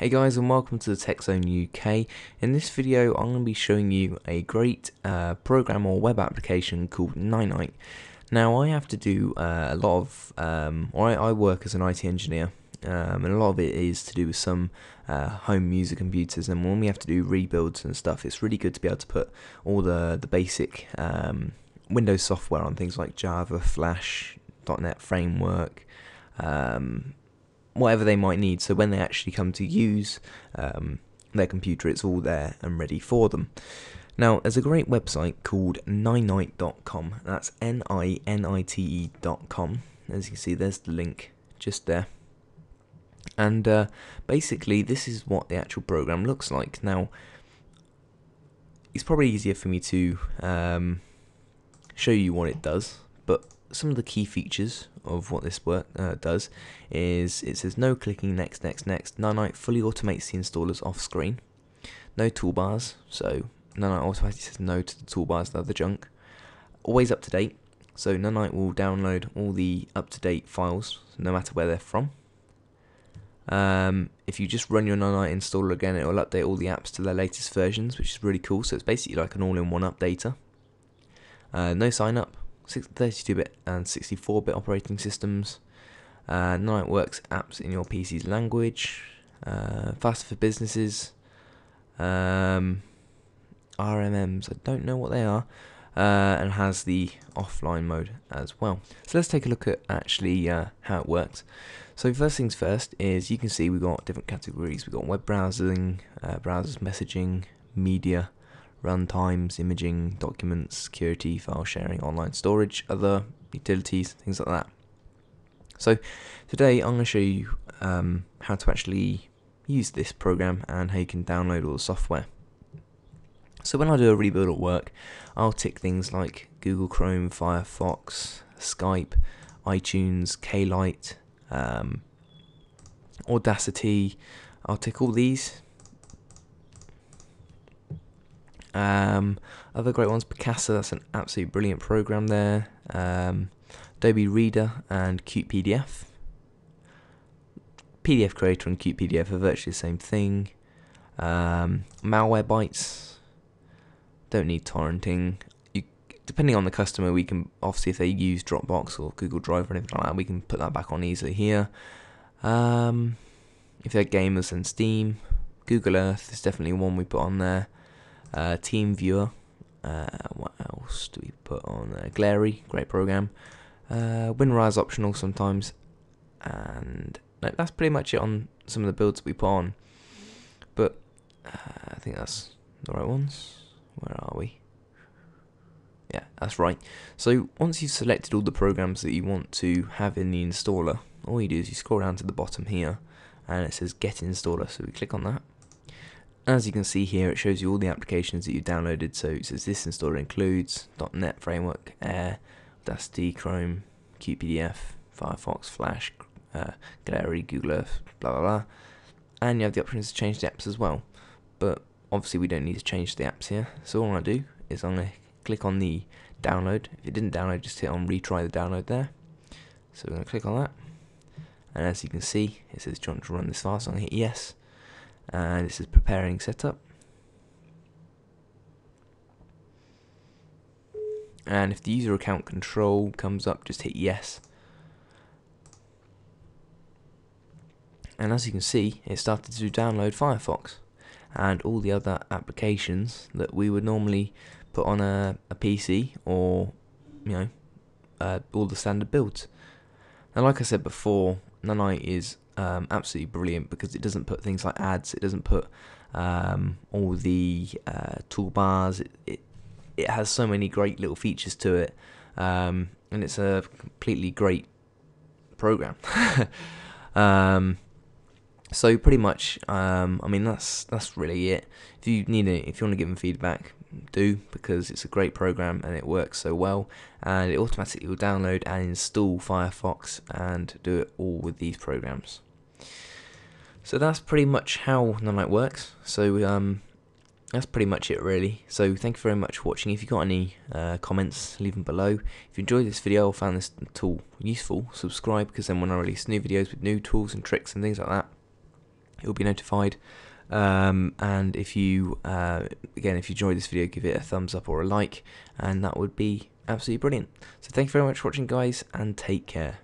Hey guys and welcome to the Tech Zone UK. In this video I'm going to be showing you a great uh, program or web application called Ninite. Now I have to do uh, a lot of, um, or I, I, work as an IT engineer um, and a lot of it is to do with some uh, home music computers and when we have to do rebuilds and stuff it's really good to be able to put all the, the basic um, Windows software on things like Java, Flash, .NET Framework, um, whatever they might need. So when they actually come to use um, their computer, it's all there and ready for them. Now, there's a great website called ninite.com. That's N I N I T E.com. As you can see, there's the link just there. And uh, basically, this is what the actual program looks like. Now, it's probably easier for me to um, show you what it does, but some of the key features of what this work uh, does is it says no clicking next next next. Ninite fully automates the installers off screen no toolbars so Ninite automatically says no to the toolbars the other junk. Always up to date so Ninite will download all the up to date files no matter where they're from. Um, if you just run your Ninite installer again it will update all the apps to their latest versions which is really cool. So it's basically like an all-in-one updater. Uh, no sign up 32-bit and 64-bit operating systems. Uh, now it works apps in your PC's language. Uh, faster for businesses. Um, RMMs, I don't know what they are. Uh, and has the offline mode as well. So let's take a look at actually uh, how it works. So first things first is you can see we've got different categories. We've got web browsing, uh, browsers, messaging, media, runtimes, imaging, documents, security, file sharing, online storage, other utilities, things like that. So today I'm going to show you um, how to actually use this program and how you can download all the software. So when I do a rebuild at work, I'll tick things like Google Chrome, Firefox, Skype, iTunes, K-Lite, um, Audacity. I'll tick all these um, other great ones, Picasa, that's an absolutely brilliant program there. Um, Adobe Reader and CutePDF. PDF PDF Creator and CutePDF are virtually the same thing. Um, Malwarebytes, don't need torrenting. You, depending on the customer, we can obviously if they use Dropbox or Google Drive or anything like that, we can put that back on easily here. Um, if they're gamers, then Steam. Google Earth is definitely one we put on there. Uh, Team Viewer. Uh, what else do we put on there? Glary, great program. Uh, WinRAR optional sometimes. And no, that's pretty much it on some of the builds that we put on. But uh, I think that's the right ones. Where are we? Yeah, that's right. So once you've selected all the programs that you want to have in the installer, all you do is you scroll down to the bottom here and it says get installer. So we click on that as you can see here, it shows you all the applications that you've downloaded. So it says this installer includes .NET Framework, Air, Audacity, Chrome, CutePDF, Firefox, Flash, uh, Glary, Google Earth, blah blah blah. And you have the option to change the apps as well. But obviously we don't need to change the apps here. So all to do is I'm going to click on the download. If it didn't download, just hit on retry the download there. So we're going to click on that. And as you can see, it says, do you want to run this file? So I'm going to hit yes and this is preparing setup. And if the user account control comes up just hit yes. And as you can see it started to download Firefox and all the other applications that we would normally put on a, a PC or you know uh, all the standard builds. Now like I said before Ninite is um, absolutely brilliant because it doesn't put things like ads, it doesn't put um, all the uh, toolbars. It, it, it has so many great little features to it, um, and it's a completely great program. um, so pretty much, um, I mean that's that's really it. If you need it, if you want to give them feedback, do because it's a great program and it works so well, and it automatically will download and install Firefox and do it all with these programs. So that's pretty much how Ninite works. So um, that's pretty much it really. So thank you very much for watching. If you've got any uh, comments, leave them below. If you enjoyed this video or found this tool useful, subscribe because then when I release new videos with new tools and tricks and things like that, you'll be notified. Um, and if you, uh, again, if you enjoyed this video, give it a thumbs up or a like, and that would be absolutely brilliant. So thank you very much for watching, guys, and take care.